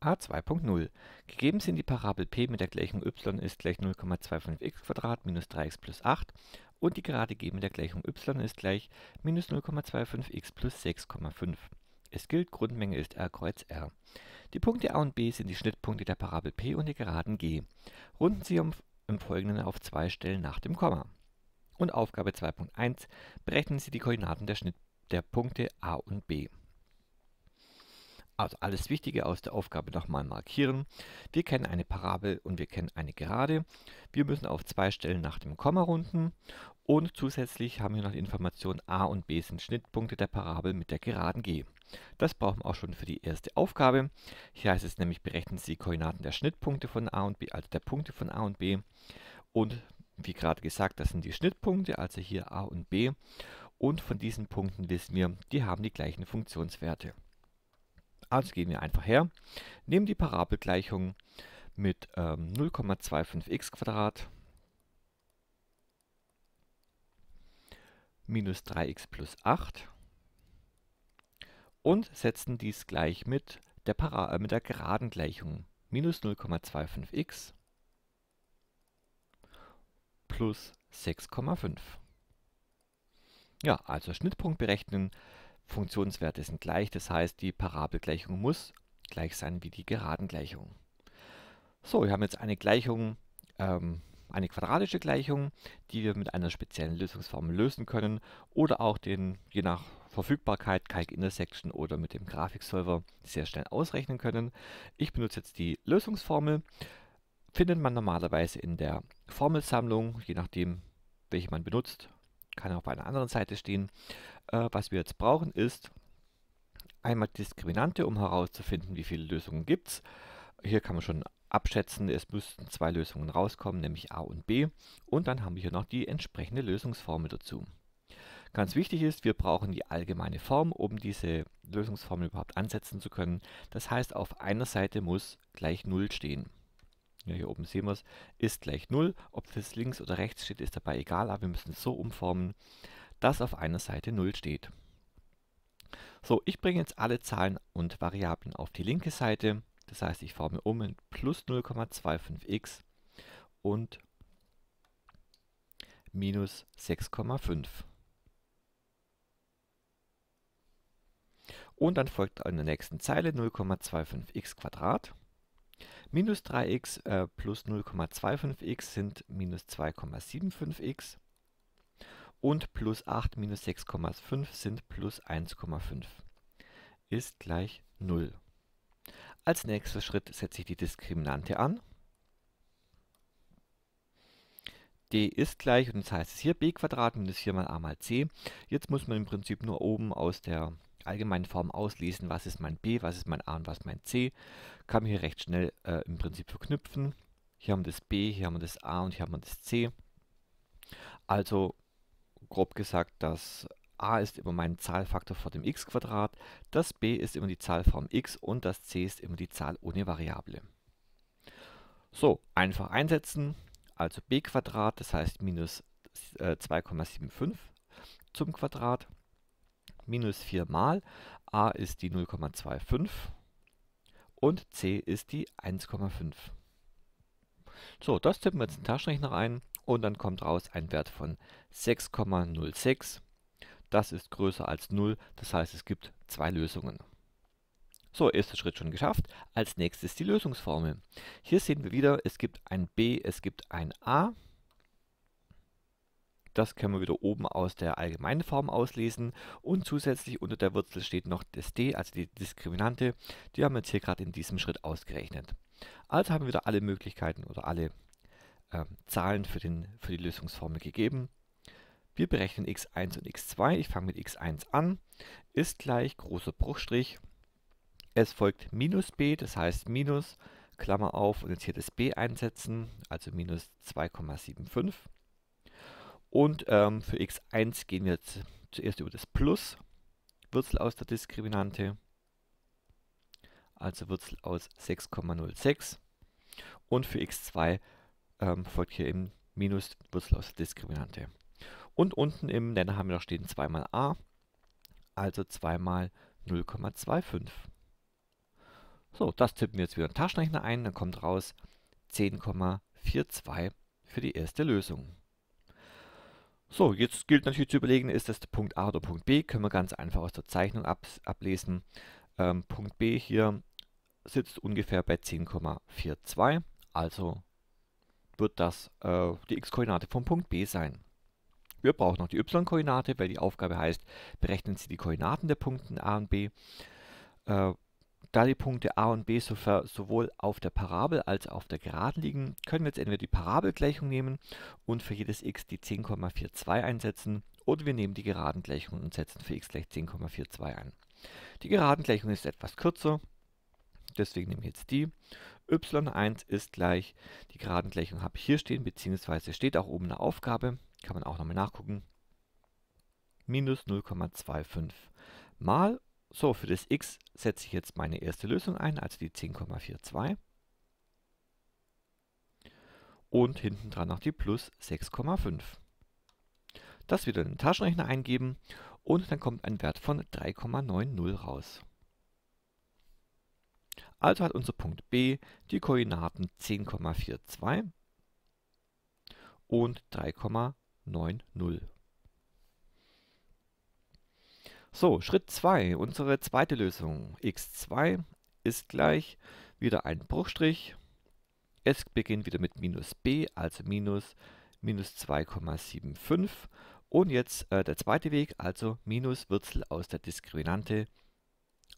a2.0. Gegeben sind die Parabel p mit der Gleichung y ist gleich 0,25x minus 3x plus 8 und die Gerade g mit der Gleichung y ist gleich minus 0,25x plus 6,5. Es gilt, Grundmenge ist r kreuz r. Die Punkte a und b sind die Schnittpunkte der Parabel p und der Geraden g. Runden Sie im Folgenden auf zwei Stellen nach dem Komma. Und Aufgabe 2.1 berechnen Sie die Koordinaten der, Schnitt der Punkte a und b. Also alles Wichtige aus der Aufgabe nochmal markieren. Wir kennen eine Parabel und wir kennen eine Gerade. Wir müssen auf zwei Stellen nach dem Komma runden und zusätzlich haben wir noch die Information a und b sind Schnittpunkte der Parabel mit der Geraden g. Das brauchen wir auch schon für die erste Aufgabe. Hier heißt es nämlich, berechnen Sie Koordinaten der Schnittpunkte von a und b, also der Punkte von a und b. Und wie gerade gesagt, das sind die Schnittpunkte, also hier a und b. Und von diesen Punkten wissen wir, die haben die gleichen Funktionswerte. Also gehen wir einfach her, nehmen die Parabelgleichung mit ähm, 0,25x minus 3x plus 8 und setzen dies gleich mit der, Para äh, mit der geraden Gleichung minus 0,25x plus 6,5. Ja, also Schnittpunkt berechnen Funktionswerte sind gleich, das heißt, die Parabelgleichung muss gleich sein wie die Geradengleichung. So, wir haben jetzt eine Gleichung, ähm, eine quadratische Gleichung, die wir mit einer speziellen Lösungsformel lösen können oder auch den, je nach Verfügbarkeit, Calc Intersection oder mit dem Grafiksolver sehr schnell ausrechnen können. Ich benutze jetzt die Lösungsformel. Findet man normalerweise in der Formelsammlung, je nachdem, welche man benutzt, kann auf einer anderen Seite stehen. Äh, was wir jetzt brauchen ist einmal Diskriminante, um herauszufinden, wie viele Lösungen gibt es. Hier kann man schon abschätzen, es müssten zwei Lösungen rauskommen, nämlich A und B. Und dann haben wir hier noch die entsprechende Lösungsformel dazu. Ganz wichtig ist, wir brauchen die allgemeine Form, um diese Lösungsformel überhaupt ansetzen zu können. Das heißt, auf einer Seite muss gleich 0 stehen. Ja, hier oben sehen wir es, ist gleich 0. Ob das links oder rechts steht, ist dabei egal, aber wir müssen es so umformen, dass auf einer Seite 0 steht. So, ich bringe jetzt alle Zahlen und Variablen auf die linke Seite. Das heißt, ich forme um in plus 0,25x und minus 6,5. Und dann folgt in der nächsten Zeile 0,25x Quadrat Minus 3x äh, plus 0,25x sind minus 2,75x und plus 8 minus 6,5 sind plus 1,5 ist gleich 0. Als nächster Schritt setze ich die Diskriminante an. d ist gleich, und das heißt es hier b minus 4 mal a mal c. Jetzt muss man im Prinzip nur oben aus der allgemeinen Form auslesen, was ist mein b, was ist mein a und was ist mein c. Kann man hier recht schnell äh, im Prinzip verknüpfen. Hier haben wir das b, hier haben wir das a und hier haben wir das c. Also grob gesagt, das a ist immer mein Zahlfaktor vor dem x das b ist immer die Zahl vom x und das c ist immer die Zahl ohne Variable. So, einfach einsetzen, also b das heißt minus äh, 2,75 zum Quadrat minus 4 mal. a ist die 0,25 und c ist die 1,5. So, das tippen wir jetzt in den Taschenrechner ein und dann kommt raus ein Wert von 6,06. Das ist größer als 0, das heißt es gibt zwei Lösungen. So, erster Schritt schon geschafft. Als nächstes die Lösungsformel. Hier sehen wir wieder, es gibt ein b, es gibt ein a. Das können wir wieder oben aus der allgemeinen Form auslesen. Und zusätzlich unter der Wurzel steht noch das d, also die Diskriminante. Die haben wir jetzt hier gerade in diesem Schritt ausgerechnet. Also haben wir wieder alle Möglichkeiten oder alle äh, Zahlen für, den, für die Lösungsformel gegeben. Wir berechnen x1 und x2. Ich fange mit x1 an. Ist gleich großer Bruchstrich. Es folgt minus b, das heißt minus, Klammer auf und jetzt hier das b einsetzen, also minus 2,75. Und ähm, für x1 gehen wir jetzt zuerst über das Plus, Wurzel aus der Diskriminante, also Wurzel aus 6,06. Und für x2 ähm, folgt hier eben Minus, Wurzel Diskriminante. Und unten im Nenner haben wir noch stehen 2 mal a, also 2 mal 0,25. So, das tippen wir jetzt wieder in den Taschenrechner ein, dann kommt raus 10,42 für die erste Lösung. So, jetzt gilt natürlich zu überlegen, ist das Punkt A oder Punkt B, können wir ganz einfach aus der Zeichnung ab, ablesen. Ähm, Punkt B hier sitzt ungefähr bei 10,42, also wird das äh, die x-Koordinate vom Punkt B sein. Wir brauchen noch die y-Koordinate, weil die Aufgabe heißt, berechnen Sie die Koordinaten der Punkte A und B. Äh, da die Punkte A und B sowohl auf der Parabel als auch auf der Geraden liegen, können wir jetzt entweder die Parabelgleichung nehmen und für jedes x die 10,42 einsetzen oder wir nehmen die Geradengleichung und setzen für x gleich 10,42 ein. Die Geradengleichung ist etwas kürzer, deswegen nehme ich jetzt die. Y1 ist gleich, die Geradengleichung habe ich hier stehen, beziehungsweise steht auch oben eine Aufgabe, kann man auch nochmal nachgucken, minus 0,25 mal so, für das x setze ich jetzt meine erste Lösung ein, also die 10,42. Und hinten dran noch die plus 6,5. Das wieder in den Taschenrechner eingeben und dann kommt ein Wert von 3,90 raus. Also hat unser Punkt B die Koordinaten 10,42 und 3,90. So, Schritt 2, unsere zweite Lösung. x2 ist gleich wieder ein Bruchstrich. Es beginnt wieder mit minus b, also minus, minus 2,75. Und jetzt äh, der zweite Weg, also minus Wurzel aus der Diskriminante,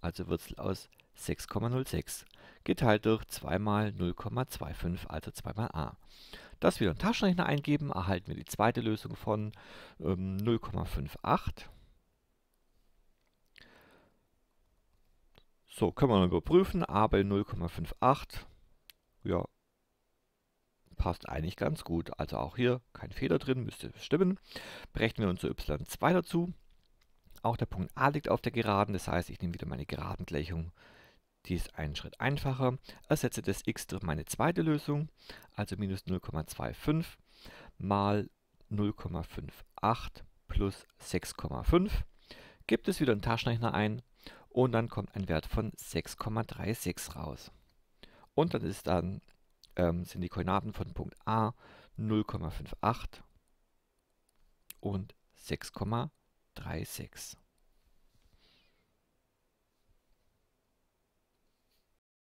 also Wurzel aus 6,06, geteilt durch 2 mal 0,25, also 2 mal a. Das wieder in den Taschenrechner eingeben, erhalten wir die zweite Lösung von ähm, 0,58 So, können wir noch überprüfen. A bei 0,58. Ja, passt eigentlich ganz gut. Also auch hier kein Fehler drin, müsste stimmen. Berechnen wir unser y2 dazu. Auch der Punkt A liegt auf der Geraden, das heißt, ich nehme wieder meine Geradengleichung. Die ist einen Schritt einfacher. Ersetze das x durch meine zweite Lösung, also minus 0,25 mal 0,58 plus 6,5. Gibt es wieder einen Taschenrechner ein und dann kommt ein Wert von 6,36 raus. Und dann ist dann ähm, sind die Koordinaten von Punkt A 0,58 und 6,36.